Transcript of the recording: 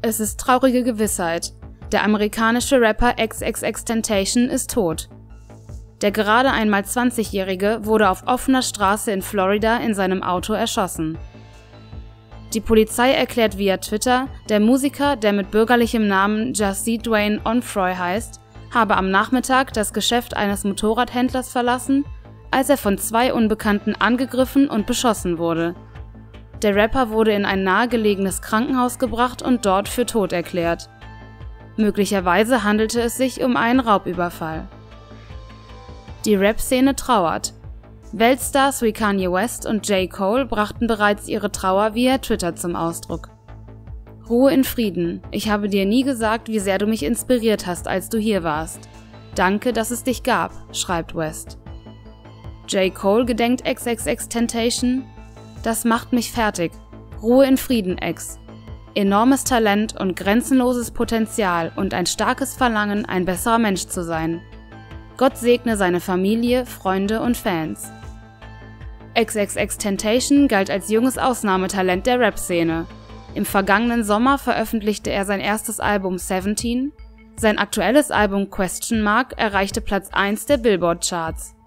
Es ist traurige Gewissheit. Der amerikanische Rapper XXXTentacion ist tot. Der gerade einmal 20-Jährige wurde auf offener Straße in Florida in seinem Auto erschossen. Die Polizei erklärt via Twitter, der Musiker, der mit bürgerlichem Namen Jassie Dwayne Onfroy heißt, habe am Nachmittag das Geschäft eines Motorradhändlers verlassen, als er von zwei Unbekannten angegriffen und beschossen wurde. Der Rapper wurde in ein nahegelegenes Krankenhaus gebracht und dort für tot erklärt. Möglicherweise handelte es sich um einen Raubüberfall. Die Rap-Szene trauert. Weltstars wie Kanye West und J. Cole brachten bereits ihre Trauer via Twitter zum Ausdruck. Ruhe in Frieden. Ich habe dir nie gesagt, wie sehr du mich inspiriert hast, als du hier warst. Danke, dass es dich gab, schreibt West. J. Cole gedenkt XXXTentacion. Das macht mich fertig. Ruhe in Frieden, Ex. Enormes Talent und grenzenloses Potenzial und ein starkes Verlangen, ein besserer Mensch zu sein. Gott segne seine Familie, Freunde und Fans. XXXTentacion galt als junges Ausnahmetalent der Rap-Szene. Im vergangenen Sommer veröffentlichte er sein erstes Album Seventeen. Sein aktuelles Album Question Mark erreichte Platz 1 der Billboard-Charts